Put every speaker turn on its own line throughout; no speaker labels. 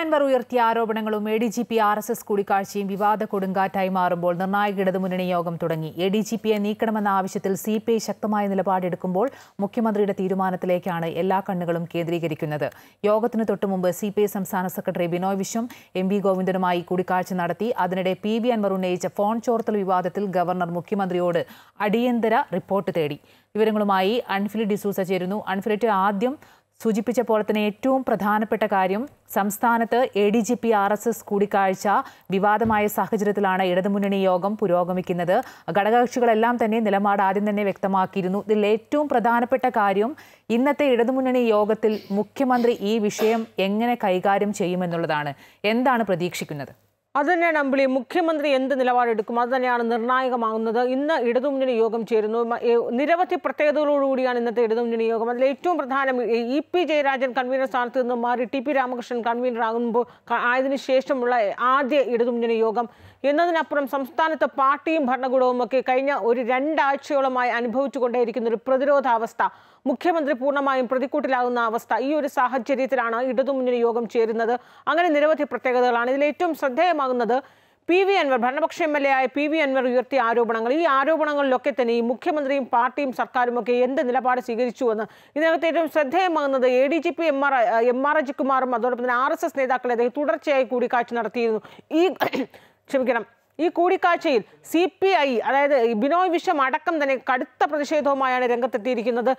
അൻവർ ഉയർത്തിയ ആരോപണങ്ങളും A D G P R S S കൂടിക്കാഴ്ചയും വിവാദ കൊടുങ്കാറ്റായി മാറുമ്പോൾ നിർണായക ഇടതുമുന്നണി യോഗം തുടങ്ങി. എ ഡി ജി പിയെ നീക്കണമെന്ന ആവശ്യത്തിൽ സി പി ഐ ശക്തമായ നിലപാടെടുക്കുമ്പോൾ മുഖ്യമന്ത്രിയുടെ തീരുമാനത്തിലേക്കാണ് എല്ലാ കണ്ണുകളും കേന്ദ്രീകരിക്കുന്നത്. യോഗത്തിന് തൊട്ടുമുമ്പ് സി പി ഐ സംസ്ഥാന secretary Binoy Viswam M V ഗോവിന്ദനുമായി കൂടിക്കാഴ്ച നടത്തി. അതിനിടെ പി ബി അൻവർ ഉന്നയിച്ച ഫോൺ ചോർത്തൽ വിവാദത്തിൽ ഗവർണർ മുഖ്യമന്ത്രിയോട് അടിയന്തര റിപ്പോർട്ട് തേടി. വിവരങ്ങളുമായി അൺഫിലി ഡിസൂസ ചേരുന്നു. അൺഫിലിറ്റ് ആദ്യം സൂചിപ്പിച്ച പോലെ തന്നെ ഏറ്റവും പ്രധാനപ്പെട്ട കാര്യം സംസ്ഥാനത്ത് A D G P R S S കൂടിക്കാഴ്ച വിവാദമായ സാഹചര്യത്തിലാണ് ഇടതുമുന്നണി യോഗം പുരോഗമിക്കുന്നത്. ഘടകകക്ഷികളെല്ലാം തന്നെ നിലപാട് ആദ്യം തന്നെ വ്യക്തമാക്കിയിരുന്നു. ഇതിൽ ഏറ്റവും പ്രധാനപ്പെട്ട കാര്യം ഇന്നത്തെ ഇടതുമുന്നണി യോഗത്തിൽ മുഖ്യമന്ത്രി ഈ വിഷയം എങ്ങനെ കൈകാര്യം ചെയ്യുമെന്നുള്ളതാണ്. എന്താണ് പ്രതീക്ഷിക്കുന്നത്?
അത് തന്നെയാണ് അമ്പിളി മുഖ്യമന്ത്രി എന്ത് നിലപാടെടുക്കും? അത് തന്നെയാണ് നിർണായകമാകുന്നത്. ഇന്ന് ഇടതുമുന്നണി യോഗം ചേരുന്നു. നിരവധി പ്രത്യേകതകളോടുകൂടിയാണ് ഇന്നത്തെ ഇടതുമുന്നണി യോഗം. അതിൽ ഏറ്റവും പ്രധാനം ഇ പി ജയരാജൻ കൺവീനർ സ്ഥാനത്ത് നിന്ന് മാറി ടി പി രാമകൃഷ്ണൻ കൺവീനർ ആകുമ്പോൾ ആയതിനു ശേഷമുള്ള ആദ്യ ഇടതുമുന്നണി യോഗം എന്നതിനപ്പുറം സംസ്ഥാനത്ത് പാർട്ടിയും ഭരണകൂടവും ഒക്കെ കഴിഞ്ഞ ഒരു രണ്ടാഴ്ചയോളമായി അനുഭവിച്ചുകൊണ്ടേയിരിക്കുന്ന ഒരു പ്രതിരോധാവസ്ഥ മുഖ്യമന്ത്രി പൂർണമായും പ്രതിക്കൂട്ടിലാകുന്ന അവസ്ഥ ഈ ഒരു സാഹചര്യത്തിലാണ് ഇടതുമുന്നണി യോഗം ചേരുന്നത്. അങ്ങനെ നിരവധി പ്രത്യേകതകളാണ്. ഇതിൽ ഏറ്റവും ശ്രദ്ധേയമാകുന്നത് പി വി അൻവർ ഭരണപക്ഷ എം എൽ എ ആയ പി വി അൻവർ ഉയർത്തിയ ആരോപണങ്ങൾ. ഈ ആരോപണങ്ങളിലൊക്കെ തന്നെ ഈ മുഖ്യമന്ത്രിയും പാർട്ടിയും സർക്കാരും ഒക്കെ എന്ത് നിലപാട് സ്വീകരിച്ചുവെന്ന് ഇതിനകത്ത് ഏറ്റവും ശ്രദ്ധേയമാകുന്നത് A D G P M R M R അജികുമാറും അതോടൊപ്പം തന്നെ ആർ എസ് എസ് നേതാക്കളെ അദ്ദേഹം തുടർച്ചയായി കൂടിക്കാഴ്ച നടത്തിയിരുന്നു. ഈ ക്ഷമിക്കണം ഈ കൂടിക്കാഴ്ചയിൽ സി പി ഐ അതായത് ബിനോയ് വിശ്വം അടക്കം തന്നെ കടുത്ത പ്രതിഷേധവുമായാണ് രംഗത്തെത്തിയിരിക്കുന്നത്.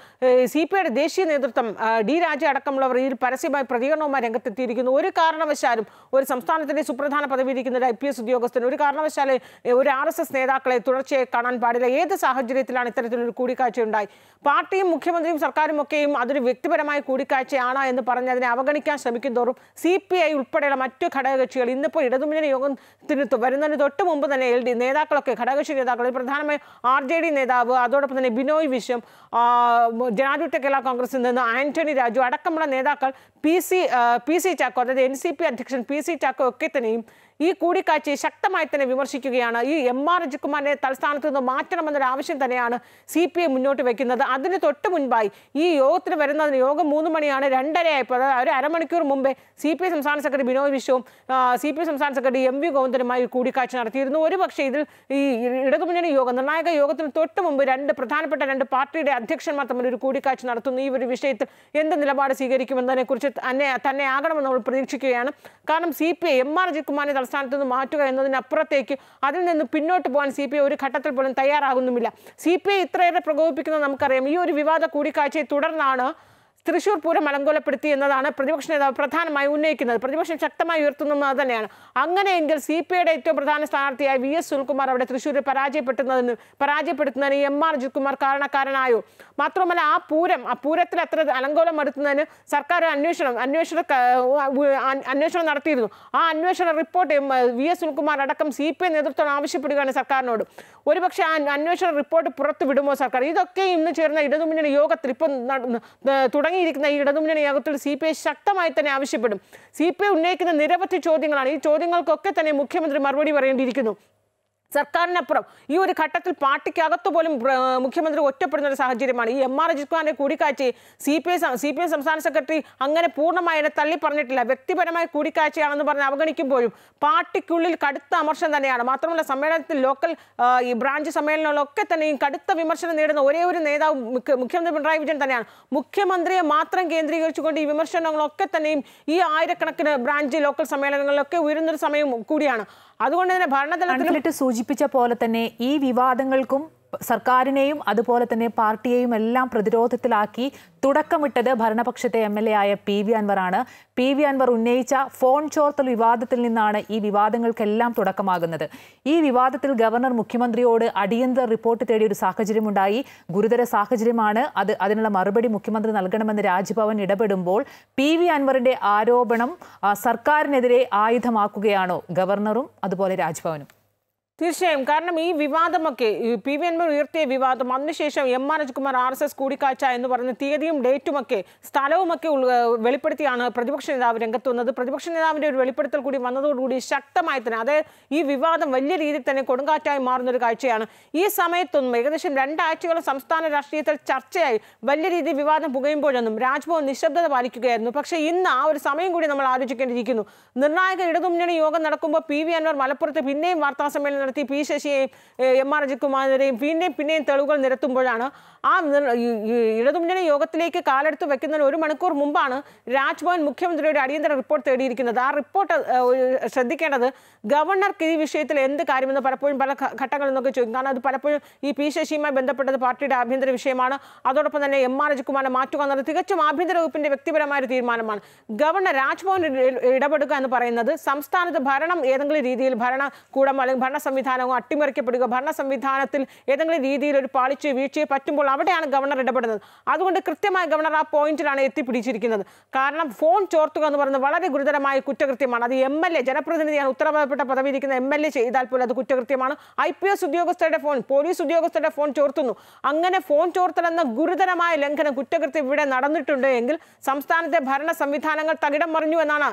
സി പി ഐയുടെ ദേശീയ നേതൃത്വം ഡി രാജ അടക്കമുള്ളവർ ഇതിൽ പരസ്യമായ പ്രതികരണവുമായി രംഗത്തെത്തിയിരിക്കുന്നു. ഒരു കാരണവശാലും ഒരു സംസ്ഥാനത്തിന്റെ സുപ്രധാന പദവി ഇരിക്കുന്ന ഐ പി എസ് ഉദ്യോഗസ്ഥന് ഒരു കാരണവശാലും ഒരു ആർ എസ് എസ് നേതാക്കളെ തുടർച്ചയായി കാണാൻ പാടില്ല. ഏത് സാഹചര്യത്തിലാണ് ഇത്തരത്തിലൊരു കൂടിക്കാഴ്ച ഉണ്ടായി? പാർട്ടിയും മുഖ്യമന്ത്രിയും സർക്കാരും ഒക്കെയും അതൊരു വ്യക്തിപരമായ കൂടിക്കാഴ്ചയാണ് എന്ന് പറഞ്ഞ് അതിനെ അവഗണിക്കാൻ ശ്രമിക്കും തോറും സി പി ഐ ഉൾപ്പെടെയുള്ള മറ്റു ഘടകകക്ഷികൾ ഇന്നിപ്പോൾ ഇടതുമുന്നണി യോഗത്തിന് വരുന്നതിന് തൊട്ട് മുമ്പ് തന്നെ എൽ ഡി നേതാക്കളൊക്കെ ഘടകകക്ഷി നേതാക്കൾ പ്രധാനമായും ആർ ജെ ഡി നേതാവ് അതോടൊപ്പം തന്നെ ബിനോയ് വിശ്വം ജനാധിപത്യ കേരള കോൺഗ്രസിൽ നിന്ന് ആന്റണി രാജു അടക്കമുള്ള നേതാക്കൾ P C P C Chacko അതായത് എൻ സി പി അധ്യക്ഷൻ പി സി ചാക്കോ ഒക്കെ തന്നെയും ഈ കൂടിക്കാഴ്ചയെ ശക്തമായി തന്നെ വിമർശിക്കുകയാണ്. ഈ എം ആർ അജികുമാറിനെ തലസ്ഥാനത്ത് നിന്ന് മാറ്റണമെന്നൊരു ആവശ്യം തന്നെയാണ് സി പി ഐ മുന്നോട്ട് വെക്കുന്നത്. അതിന് തൊട്ട് മുൻപായി ഈ യോഗത്തിന് വരുന്നതിന് യോഗം മൂന്ന് മണിയാണ് രണ്ടരയായപ്പോൾ ഒരു അരമണിക്കൂർ മുമ്പേ സി പി ഐ സംസ്ഥാന സെക്രട്ടറി ബിനോയ് വിശ്വവും സി പി ഐ സംസ്ഥാന സെക്രട്ടറി എം വി ഗോവിന്ദനുമായി കൂടിക്കാഴ്ച നടത്തിയിരുന്നു. ഒരുപക്ഷെ ഇതിൽ ഈ ഇടതുമുന്നണി യോഗം നിർണായക യോഗത്തിന് തൊട്ട് മുമ്പ് രണ്ട് പ്രധാനപ്പെട്ട രണ്ട് പാർട്ടിയുടെ അധ്യക്ഷന്മാർ തമ്മിൽ ഒരു കൂടിക്കാഴ്ച നടത്തുന്നു. ഈ ഒരു വിഷയത്തിൽ എന്ത് നിലപാട് സ്വീകരിക്കുമെന്നതിനെക്കുറിച്ച് തന്നെ തന്നെ ആകണമെന്ന് നമ്മൾ പ്രതീക്ഷിക്കുകയാണ്. കാരണം C P I M R അജിത്കുമാറിനെ തലസ്ഥാനത്ത് നിന്ന് മാറ്റുക എന്നതിനപ്പുറത്തേക്ക് അതിൽ നിന്ന് പിന്നോട്ട് പോകാൻ സി ഒരു ഘട്ടത്തിൽ പോലും തയ്യാറാകുന്നുമില്ല. സി പി ഐ ഇത്രയേറെ പ്രകോപിപ്പിക്കുന്നത് നമുക്കറിയാം. ഈ ഒരു വിവാദ കൂടിക്കാഴ്ചയെ തുടർന്നാണ് തൃശൂർ പൂരം അലങ്കോലപ്പെടുത്തി എന്നതാണ് പ്രതിപക്ഷ നേതാവ് പ്രധാനമായി ഉന്നയിക്കുന്നത്. പ്രതിപക്ഷം ശക്തമായി ഉയർത്തുന്നത് തന്നെയാണ്. അങ്ങനെയെങ്കിൽ സി പി ഐയുടെ ഏറ്റവും പ്രധാന സ്ഥാനാർത്ഥിയായ വി എസ് സുനിൽകുമാർ അവിടെ തൃശ്ശൂരിൽ പരാജയപ്പെടുത്തുന്നതിന് പരാജയപ്പെടുത്തുന്നതിന് എം ആർ ജിത്കുമാർ കാരണക്കാരനായോ? മാത്രമല്ല ആ പൂരം ആ പൂരത്തിൽ അത്ര അലങ്കോലം നടത്തുന്നതിന് സർക്കാർ അന്വേഷണം അന്വേഷണ അന്വേഷണം നടത്തിയിരുന്നു. ആ അന്വേഷണ റിപ്പോർട്ട് വി എസ് സുനിൽകുമാർ അടക്കം സി പി ഐ നേതൃത്വം ആവശ്യപ്പെടുകയാണ് സർക്കാരിനോട്. ഒരുപക്ഷെ ആ അന്വേഷണ റിപ്പോർട്ട് പുറത്തു വിടുമോ സർക്കാർ? ഇതൊക്കെ ഇന്ന് ചേർന്ന ഇടതുമുന്നണി യോഗത്തിൽ ഇപ്പം നടന്ന് ഏഹ് തുടങ്ങിയിരിക്കുന്ന ഈ ഇടതുമുന്നണി യോഗത്തിൽ സി പി ഐ ശക്തമായി തന്നെ ആവശ്യപ്പെടും. സി പി ഐ ഉന്നയിക്കുന്ന നിരവധി ചോദ്യങ്ങളാണ്. ഈ ചോദ്യങ്ങൾക്കൊക്കെ തന്നെ മുഖ്യമന്ത്രി മറുപടി പറയേണ്ടിയിരിക്കുന്നു. സർക്കാരിനപ്പുറം. ഈ ഒരു ഘട്ടത്തിൽ പാർട്ടിക്കകത്ത് പോലും മുഖ്യമന്ത്രി ഒറ്റപ്പെടുന്ന ഒരു സാഹചര്യമാണ്. ഈ എം ആർ അജിത് കുമാറിനെ കൂടിക്കാഴ്ചയെ C P I C P I സംസ്ഥാന സെക്രട്ടറി അങ്ങനെ പൂർണമായി അതിനെ തള്ളി പറഞ്ഞിട്ടില്ല. വ്യക്തിപരമായ കൂടിക്കാഴ്ചയാണെന്ന് പറഞ്ഞ് അവഗണിക്കുമ്പോഴും പാർട്ടിക്കുള്ളിൽ കടുത്ത അമർഷം തന്നെയാണ്. മാത്രമല്ല സമ്മേളനത്തിൽ ലോക്കൽ ഈ ബ്രാഞ്ച് സമ്മേളനങ്ങളൊക്കെ തന്നെ ഈ കടുത്ത വിമർശനം നേടുന്ന ഒരേ ഒരു നേതാവ് മുഖ്യമന്ത്രി പിണറായി വിജയൻ തന്നെയാണ്. മുഖ്യമന്ത്രിയെ മാത്രം കേന്ദ്രീകരിച്ചുകൊണ്ട് ഈ വിമർശനങ്ങളൊക്കെ തന്നെയും ഈ ആയിരക്കണക്കിന് ബ്രാഞ്ച് ലോക്കൽ സമ്മേളനങ്ങളിലൊക്കെ ഉയരുന്നൊരു സമയം കൂടിയാണ്. അതുകൊണ്ട് തന്നെ ഭരണതലത്തിൽ
സൂചിപ്പിച്ച പോലെ തന്നെ ഈ വിവാദങ്ങൾക്കും സർക്കാരിനെയും അതുപോലെ തന്നെ പാർട്ടിയെയും എല്ലാം പ്രതിരോധത്തിലാക്കി തുടക്കമിട്ടത് ഭരണപക്ഷത്തെ എം എൽ എ ആയ പി വി അൻവറാണ്. പി വി അൻവർ ഉന്നയിച്ച ഫോൺ ചോർത്തൽ വിവാദത്തിൽ നിന്നാണ് ഈ വിവാദങ്ങൾക്കെല്ലാം തുടക്കമാകുന്നത്. ഈ വിവാദത്തിൽ ഗവർണർ മുഖ്യമന്ത്രിയോട് അടിയന്തര റിപ്പോർട്ട് തേടിയ ഒരു സാഹചര്യമുണ്ടായി. ഗുരുതര സാഹചര്യമാണ് അത്. അതിനുള്ള മറുപടി മുഖ്യമന്ത്രി നൽകണമെന്ന് രാജ്ഭവൻ ഇടപെടുമ്പോൾ പി വി അൻവറിന്റെ ആരോപണം സർക്കാരിനെതിരെ ആയുധമാക്കുകയാണോ ഗവർണറും അതുപോലെ രാജ്ഭവനും?
തീർച്ചയായും. കാരണം ഈ വിവാദമൊക്കെ പി വി എൻമാർ ഉയർത്തിയ വിവാദം അതിനുശേഷം M R Rajkumar R S S കൂടിക്കാഴ്ച എന്ന് പറഞ്ഞ തീയതിയും ഡേറ്റുമൊക്കെ സ്ഥലവുമൊക്കെ വെളിപ്പെടുത്തിയാണ് പ്രതിപക്ഷ നേതാവ് രംഗത്ത് വന്നത്. പ്രതിപക്ഷ നേതാവിന്റെ ഒരു വെളിപ്പെടുത്തൽ കൂടി വന്നതോടുകൂടി ശക്തമായി തന്നെ അതായത് ഈ വിവാദം വലിയ രീതിയിൽ തന്നെ കൊടുങ്കാറ്റായി മാറുന്ന ഒരു കാഴ്ചയാണ്. ഈ സമയത്തൊന്നും ഏകദേശം രണ്ടാഴ്ചയോളം സംസ്ഥാന രാഷ്ട്രീയത്തിൽ ചർച്ചയായി വലിയ രീതിയിൽ വിവാദം പുകയുമ്പോഴൊന്നും രാജ്ഭവൻ നിശബ്ദത പാലിക്കുകയായിരുന്നു. പക്ഷേ ഇന്ന് ആ ഒരു സമയം കൂടി നമ്മൾ ആലോചിക്കേണ്ടിയിരിക്കുന്നു. നിർണായക ഇടതുമുന്നണി യോഗം നടക്കുമ്പോൾ പി വി അൻവർ മലപ്പുറത്ത് പിന്നെയും വാർത്താ സമ്മേളനം നടത്തി പി ശശിയെയും എം ആർ അജിത്കുമാറിനെയും പിന്നെയും പിന്നെയും തെളിവുകൾ നിരത്തുമ്പോഴാണ് ആ ഇടതുമുന്നണി യോഗത്തിലേക്ക് കാലെടുത്ത് വെക്കുന്നതിന് ഒരു മണിക്കൂർ മുമ്പാണ് രാജ്ഭവൻ മുഖ്യമന്ത്രിയുടെ അടിയന്തര റിപ്പോർട്ട് തേടിയിരിക്കുന്നത്. ആ റിപ്പോർട്ട് ശ്രദ്ധിക്കേണ്ടത് ഗവർണർക്ക് ഈ വിഷയത്തിൽ എന്ത് കാര്യമെന്ന് പലപ്പോഴും പല ഘട്ടങ്ങളിൽ നിന്നൊക്കെ ചോദിക്കും. കാരണം അത് പലപ്പോഴും ഈ പി ശശിയുമായി ബന്ധപ്പെട്ടത് പാർട്ടിയുടെ ആഭ്യന്തര വിഷയമാണ്. അതോടൊപ്പം തന്നെ എം ആർ അജിത്കുമാറിനെ മാറ്റുക എന്നത് തികച്ചും ആഭ്യന്തര വകുപ്പിന്റെ വ്യക്തിപരമായ ഒരു തീരുമാനമാണ്. ഗവർണർ രാജ്ഭവൻ ഇടപെടുക എന്ന് പറയുന്നത് സംസ്ഥാനത്ത് ഭരണം ഏതെങ്കിലും രീതിയിൽ ഭരണകൂടം അല്ലെങ്കിൽ ഭരണ സംവിധാനമോ അട്ടിമറിക്കപ്പെടുക. ഭരണ സംവിധാനത്തിൽ ഏതെങ്കിലും രീതിയിൽ ഒരു പാളിച്ചയോ വീഴ്ചയോ പറ്റുമ്പോൾ അവിടെയാണ് ഗവർണർ ഇടപെടുന്നത്. അതുകൊണ്ട് കൃത്യമായി ഗവർണർ ആ പോയിന്റിലാണ് എത്തിപ്പിടിച്ചിരിക്കുന്നത്. കാരണം ഫോൺ ചോർത്തുക എന്ന് പറയുന്നത് വളരെ ഗുരുതരമായ കുറ്റകൃത്യമാണ്. അത് എം എൽ എ ജനപ്രതിനിധിയാണ് ഉത്തരവാദപ്പെട്ട പദവി ഇരിക്കുന്ന എം എൽ എ ചെയ്താൽ പോലും അത് കുറ്റകൃത്യമാണ്. ഐ പി എസ് ഉദ്യോഗസ്ഥരുടെ ഫോൺ പോലീസ് ഉദ്യോഗസ്ഥരുടെ ഫോൺ ചോർത്തുന്നു. അങ്ങനെ ഫോൺ ചോർത്തൽ എന്ന ഗുരുതരമായ ലംഘനം കുറ്റകൃത്യം ഇവിടെ നടന്നിട്ടുണ്ട് എങ്കിൽ സംസ്ഥാനത്തെ ഭരണ സംവിധാനങ്ങൾ തകിടം മറിഞ്ഞു എന്നാണ്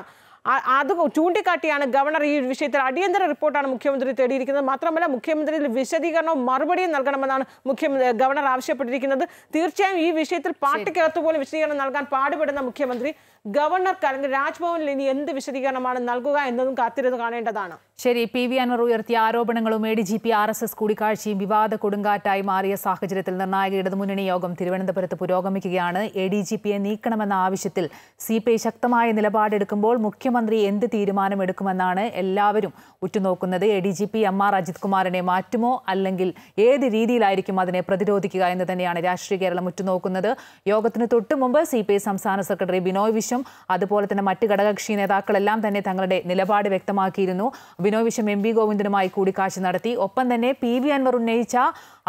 അത് ചൂണ്ടിക്കാട്ടിയാണ് ഗവർണർ ഈ വിഷയത്തിൽ അടിയന്തര റിപ്പോർട്ടാണ് മുഖ്യമന്ത്രി തേടിയിരിക്കുന്നത്. മാത്രമല്ല മുഖ്യമന്ത്രി വിശദീകരണവും മറുപടിയും നൽകണമെന്നാണ് മുഖ്യമന്ത്രി ഗവർണർ ആവശ്യപ്പെട്ടിരിക്കുന്നത്. തീർച്ചയായും ഈ വിഷയത്തിൽ പാർട്ടിക്കകത്ത് പോലും വിശദീകരണം നൽകാൻ പാടുപെടുന്ന മുഖ്യമന്ത്രി ഗവർണർക്ക് അല്ലെങ്കിൽ രാജ്ഭവനിൽ ഇനി എന്ത് വിശദീകരണമാണ് നൽകുക എന്നതും കാത്തിരുന്ന് കാണേണ്ടതാണ്.
ശരി പി വി അൻവർ ഉയർത്തിയ ആരോപണങ്ങളും A D G P R S S കൂടിക്കാഴ്ചയും വിവാദ കൊടുങ്കാറ്റായി മാറിയ സാഹചര്യത്തിൽ നിർണായക ഇടതുമുന്നണി യോഗം തിരുവനന്തപുരത്ത് പുരോഗമിക്കുകയാണ്. എ ഡി ജി പിയെ നീക്കണമെന്ന ആവശ്യത്തിൽ സി പി ഐ ശക്തമായ നിലപാടെടുക്കുമ്പോൾ മുഖ്യമന്ത്രി എന്ത് തീരുമാനമെടുക്കുമെന്നാണ് എല്ലാവരും ഉറ്റുനോക്കുന്നത്. A D G P M R Ajith കുമാറിനെ മാറ്റുമോ അല്ലെങ്കിൽ ഏത് രീതിയിലായിരിക്കും അതിനെ പ്രതിരോധിക്കുക എന്ന് തന്നെയാണ് രാഷ്ട്രീയ കേരളം ഉറ്റുനോക്കുന്നത്. യോഗത്തിന് തൊട്ടു മുമ്പ് സി പി ഐ സംസ്ഥാന സെക്രട്ടറി ബിനോയ് വിശ്വം അതുപോലെ തന്നെ മറ്റ് ഘടകകക്ഷി നേതാക്കളെല്ലാം തന്നെ തങ്ങളുടെ നിലപാട് വ്യക്തമാക്കിയിരുന്നു. ബിനോയ് വിശ്വം എം വി ഗോവിന്ദനുമായി കൂടിക്കാഴ്ച നടത്തി. ഒപ്പം തന്നെ പി വി അൻവർ ഉന്നയിച്ച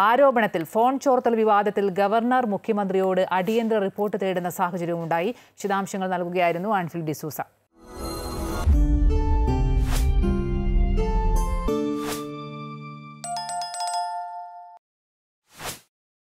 ആരോപണത്തിൽ ഫോൺ ചോർത്തൽ വിവാദത്തിൽ ഗവർണർ മുഖ്യമന്ത്രിയോട് അടിയന്തര റിപ്പോർട്ട് തേടുന്ന സാഹചര്യവും ഉണ്ടായി വിശദാംശങ്ങൾ നൽകുകയായിരുന്നു ആൻഫിൽ ഡിസൂസ